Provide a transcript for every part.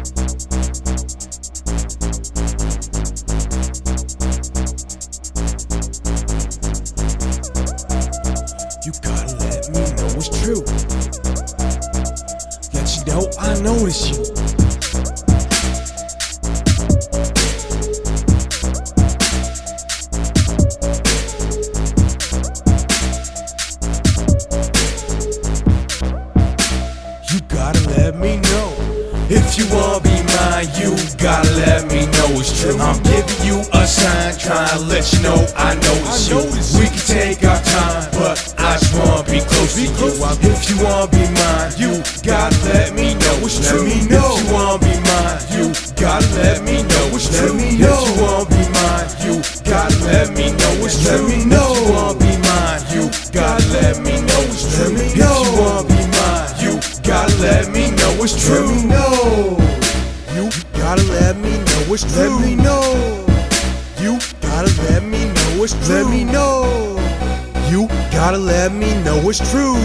You gotta let me know it's true. Let you know I notice you. Be mine, you gotta let me know it's true. I'm giving you a sign, trying to let you know I know it's you. We can take our time, but I just wanna be close to you. If you wanna be mine, you gotta let me know it's true. If you wanna be mine, you gotta let me know it's true. If you wanna be mine, you gotta let me know it's true. If you wanna be mine, you gotta let me know it's true. If you wanna be mine, you gotta let me know it's true. Let me know. Know it's true. Let me know. You gotta let me know it's true. Let me know. You gotta let me know it's true.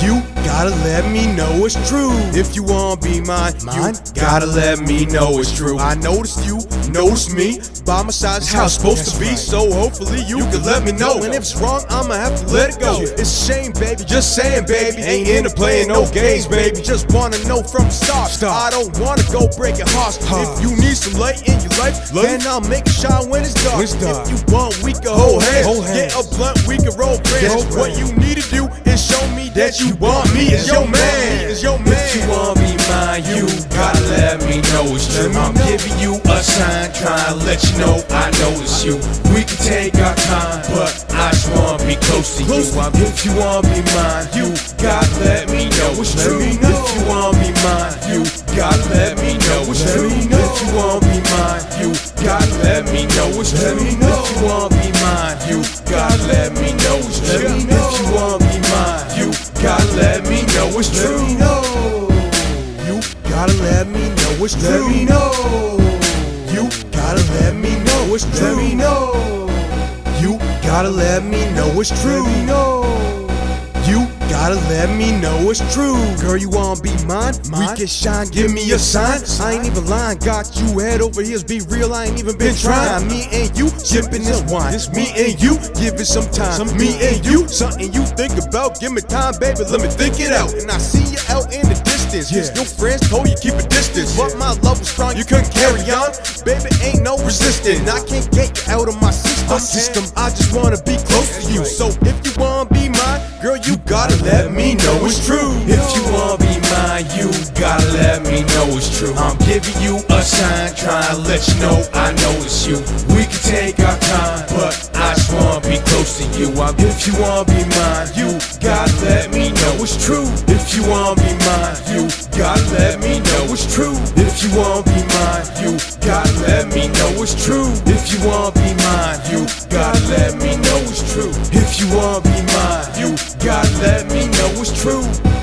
You gotta let me know it's true. If you wanna be mine, you gotta let me know it's true. I noticed you, noticed me. By my side is how it's supposed to be. So hopefully you can let me know. And if it's wrong, I'ma have to let it go. It's a shame, baby. Just saying, baby. Ain't into playing no games, baby. Just wanna know from the start. I don't wanna go breaking hearts. If you need some light in your life, then I'll make it shine when it's dark. If you want, we can hold hands. Get a blunt, we can roll brands. What you need to do is show me that you want me as your man. If you want me mine, you gotta let me know it's true. I'm giving you a sign, trying to let you know I know it's you. We can take our time, but I just wanna be close to you. If you wanna be mine, you gotta let me know it's true. If you wanna be mine, you gotta let me know it's true. If you wanna be mine, you gotta let me know it's true. Know it's true. You gotta let me know it's true. Let me know. You gotta let me know it's true. Let me know. You gotta let me know it's true. Let me know. Gotta let me know it's true. Girl, you wanna be mine? We can shine, give me a sign. I ain't even lying, got you head over heels. Be real, I ain't even been trying. Me and you sipping this wine. It's Me and you give it some time. Me and you, something you think about. Give me time, baby, let me think it out. And I see you out in the distance. Your friends told you keep a distance, but my love was strong, you couldn't carry on. Baby, ain't no resisting. I can't get you out of my system. system. I just wanna be close to you. So if you wanna be mine, girl, you gotta let me know it's true. If you wanna be mine, you gotta let me know it's true. I'm giving you a sign, trying to let you know I know it's you. We can take our time, but I just wanna be close to you. I'm, if you wanna be mine, you gotta let me know it's true. If you wanna be mine, you gotta let me know it's true. If you wanna be mine, you gotta let me know it's true. It's true.